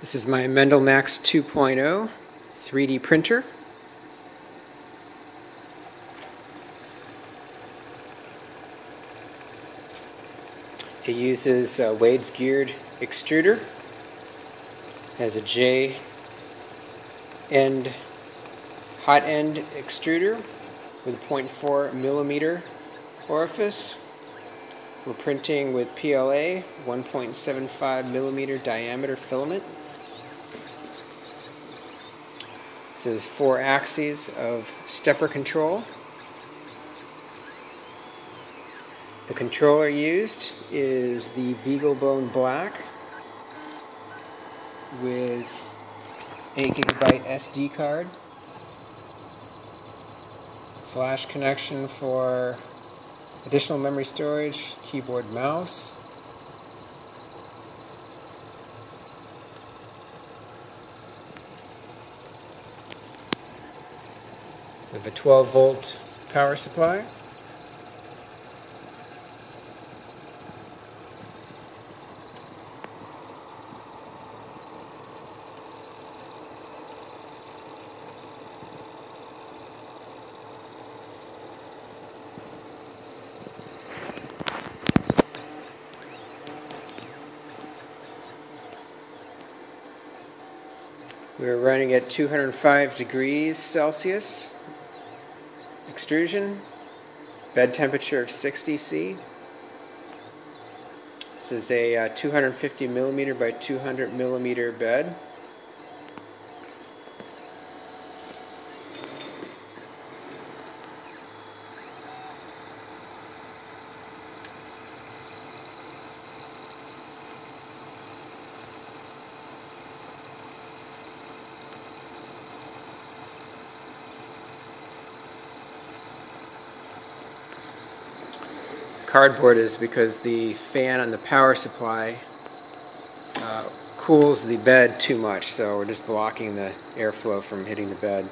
This is my Mendelmax 2.0 3D printer. It uses a Wade's geared extruder. It has a J end hot end extruder with a 0.4 millimeter orifice. We're printing with PLA 1.75 millimeter diameter filament. This is four axes of stepper control. The controller used is the BeagleBone Black with 8 gigabyte SD card, flash connection for additional memory storage, keyboard, mouse. We have a 12 volt power supply. We're running at 205 degrees Celsius extrusion, bed temperature of 60 C. This is a uh, 250 millimeter by 200 millimeter bed. Cardboard is because the fan on the power supply uh, cools the bed too much, so we're just blocking the airflow from hitting the bed.